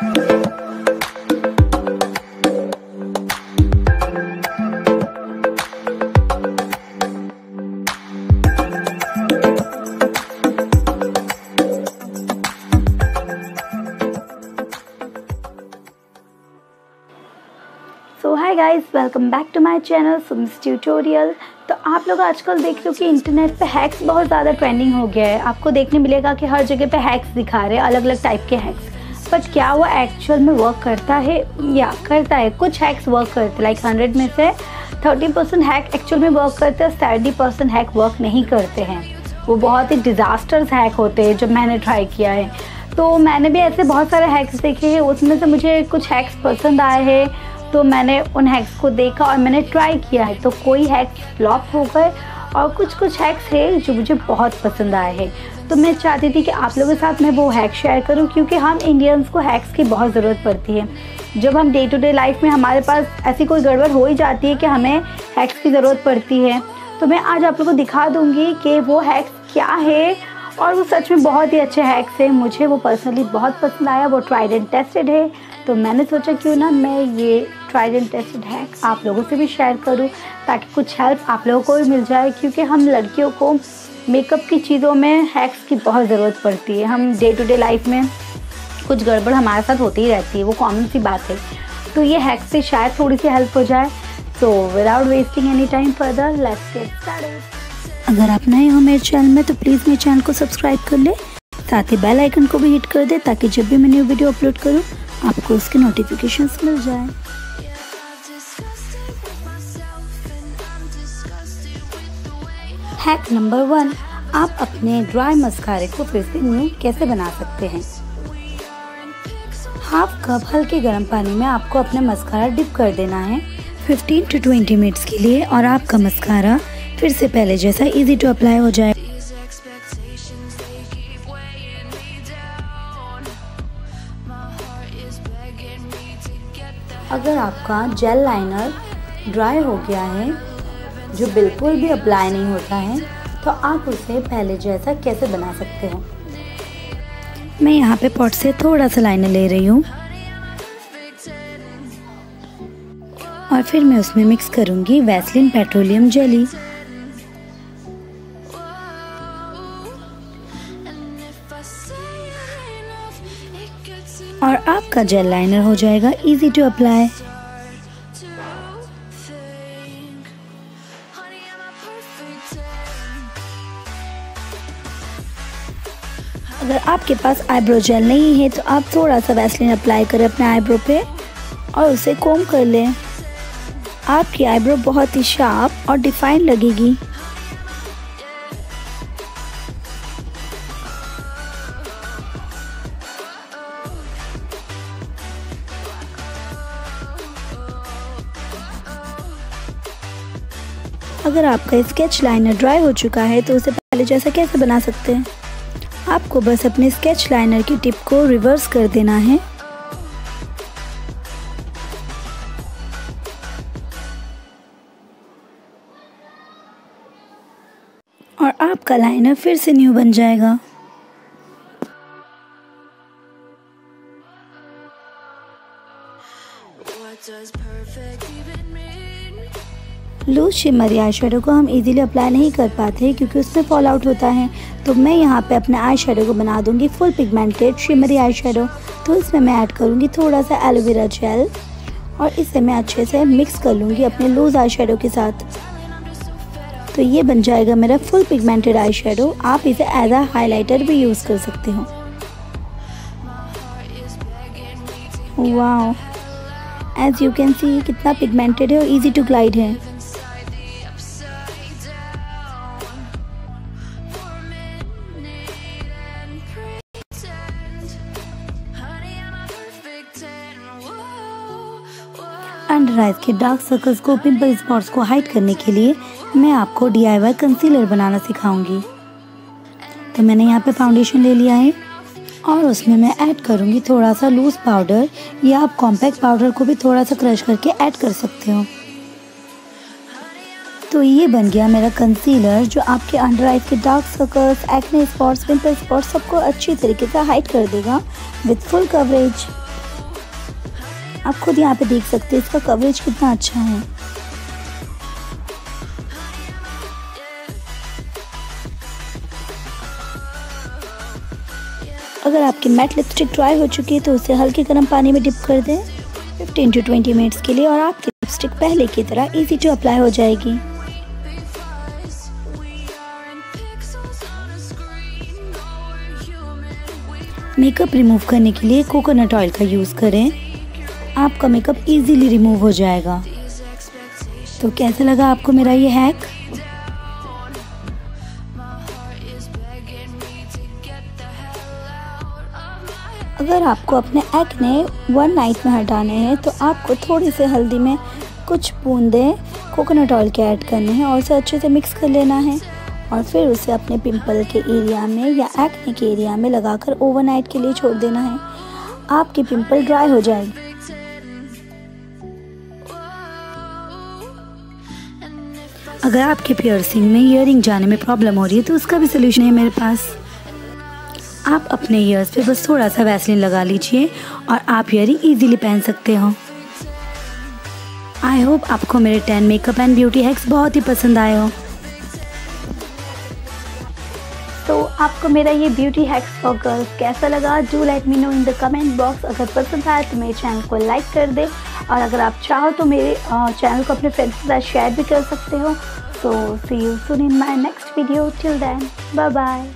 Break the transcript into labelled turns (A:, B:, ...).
A: So welcome back to my channel सुम्स tutorial तो आप लोग आजकल देख रहे हो कि इंटरनेट पे हैक्स बहुत ज़्यादा ट्रेंडिंग हो गया है। आपको देखने मिलेगा कि हर जगह पे हैक्स दिखा रहे हैं अलग अलग टाइप के हैक्स बट क्या वो एक्चुअल में वर्क करता है? या, करता है। कुछ हैक्स वर्क करते लाइक हंड्रेड में से थर्टी परसेंट हैक एक्चुअल में वर्क करते हैं। सेवेंटी परसेंट हैक वर्क नहीं करते हैं। वो बहुत ही डिज़ास्टर्स हैक होते हैं, जो मैंने ट्राई किया है। तो मैंने भी ऐसे बहुत सारे हैक्स देखे हैं। उसमें से मुझे कुछ हैक्स पसंद आए हैं। तो मैंने उन हैक्स को देखा और मैंने ट्राई किया है। तो कोई हैक्स फ्लॉप हो गए और कुछ कुछ हैक्स है, जो मुझे बहुत पसंद आए हैं। तो मैं चाहती थी कि आप लोगों के साथ मैं वो हैक शेयर करूँ, क्योंकि हम इंडियंस को हैक्स की बहुत ज़रूरत पड़ती है। जब हम डे टू डे लाइफ में हमारे पास ऐसी कोई गड़बड़ हो ही जाती है कि हमें हैक्स की ज़रूरत पड़ती है तो मैं आज आप लोगों को दिखा दूँगी कि वो हैक्स क्या है, और वो सच में बहुत ही अच्छे हैक्स हैं। मुझे वो पर्सनली बहुत पसंद आया, वो ट्राइड एंड टेस्टेड है। तो मैंने सोचा क्यों ना मैं ये ट्राइड एंड टेस्टेड हैक आप लोगों से भी शेयर करूँ, ताकि कुछ हेल्प आप लोगों को भी मिल जाए, क्योंकि हम लड़कियों को मेकअप की चीज़ों में हैक्स की बहुत ज़रूरत पड़ती है। हम डे टू डे लाइफ में कुछ गड़बड़ हमारे साथ होती ही रहती है, वो कॉमन सी बात है। तो ये हैक से शायद थोड़ी सी हेल्प हो जाए। तो without wasting any time further let's get started
B: अगर आप नए हो मेरे चैनल में तो प्लीज़ मेरे चैनल को सब्सक्राइब कर ले। साथ ही बेल आइकन को भी हिट कर दे, ताकि जब भी मैं न्यू वीडियो अपलोड करूँ, आपको उसके नोटिफिकेशंस मिल जाए। हैक नंबर वन आप अपने ड्राई मस्कारे को फिर से न्यू कैसे बना सकते हैं? हाफ़ कप हल्के गर्म पानी में आपको अपना मस्कारा डिप कर देना है। 15 टू 20 मिनट्स के लिए और आपका मस्कारा फिर से पहले जैसा इजी टू अप्लाई हो जाए। अगर आपका जेल लाइनर ड्राई हो गया है जो बिल्कुल भी अप्लाई नहीं होता है तो आप उसे पहले जैसा कैसे बना सकते हो? मैं यहाँ पे पॉट से थोड़ा सा लाइनर ले रही हूँ। और फिर मैं उसमें मिक्स करूँगी वैसलिन पेट्रोलियम जेली और आपका जेल लाइनर हो जाएगा इजी टू अप्लाई अगर आपके पास आईब्रो जेल नहीं है तो आप थोड़ा सा वैसलिन अप्लाई करें अपने आईब्रो पे और उसे कोम कर लें। आपकी आईब्रो बहुत ही शार्प और डिफाइन लगेगी। अगर आपका स्केच लाइनर ड्राई हो चुका है तो उसे पहले जैसा कैसे बना सकते हैं? आपको बस अपने स्केच लाइनर की टिप को रिवर्स कर देना है। और आपका लाइनर फिर से न्यू बन जाएगा। लूज शिमरी आई शेडो को हम इजीली अप्लाई नहीं कर पाते क्योंकि उसमें फॉल आउट होता है। तो मैं यहाँ पे अपने आई शेडो को बना दूँगी full pigmented shimmery eye shadow तो इसमें मैं ऐड करूँगी थोड़ा सा एलोवेरा जेल और इसे मैं अच्छे से मिक्स कर लूँगी अपने लूज आई शेडो के साथ। तो ये बन जाएगा मेरा फुल पिगमेंटेड आई शेडो आप इसे एज आ हाईलाइटर भी यूज़ कर सकते हो। वाह एज यू कैन सी कितना पिगमेंटेड है और इजी टू ग्लाइड है। अंडर आइज़ के डार्क सर्कल्स को पिंपल स्पॉट्स को हाइड करने के लिए मैं आपको डी आई कंसीलर बनाना सिखाऊँगी। तो मैंने यहाँ पे फाउंडेशन ले लिया है और उसमें मैं ऐड करूँगी थोड़ा सा लूज पाउडर या आप कॉम्पैक्ट पाउडर को भी थोड़ा सा क्रश करके ऐड कर सकते हो। तो ये बन गया मेरा कंसीलर जो आपके अंडर आइज़ के dark circles acne spots pimple spots सबको अच्छी तरीके से हाइड कर देगा विथ फुल कवरेज आप खुद यहाँ पे देख सकते हैं, इसका कवरेज कितना अच्छा है। अगर आपकी मैट लिपस्टिक ड्राई हो चुकी है तो उसे हल्के गर्म पानी में डिप कर दें 15 टू 20 मिनट्स के लिए, और आपकी लिपस्टिक पहले की तरह इजी टू अप्लाई हो जाएगी। मेकअप रिमूव करने के लिए कोकोनट ऑयल का यूज़ करें। आपका मेकअप इजीली रिमूव हो जाएगा। तो कैसा लगा आपको मेरा ये हैक अगर आपको अपने एक्ने वन नाइट में हटाने हैं तो आपको थोड़ी से हल्दी में कुछ बूंदे कोकोनट ऑयल के ऐड करने हैं और उसे अच्छे से मिक्स कर लेना है। और फिर उसे अपने पिंपल के एरिया में या एक्ने के एरिया में लगाकर ओवरनाइट के लिए छोड़ देना है। आपकी पिंपल ड्राई हो जाएगी। अगर आपके पियर्सिंग में ईयरिंग जाने में प्रॉब्लम हो रही है तो उसका भी सोल्यूशन है मेरे पास। आप अपने ईयर्स पे बस थोड़ा सा वैसलिन लगा लीजिए और आप ईयरिंग इजीली पहन सकते हो। आई होप आपको मेरे ten makeup and beauty hacks बहुत ही पसंद आए हो।
A: आपको मेरा ये ब्यूटी हैक्स फॉर गर्ल्स कैसा लगा? Do let me know in the comment box अगर पसंद आया तो मेरे चैनल को लाइक कर दे। और अगर आप चाहो तो मेरे चैनल को अपने फ्रेंड्स के साथ शेयर भी कर सकते हो। So see you soon in my next video till then bye bye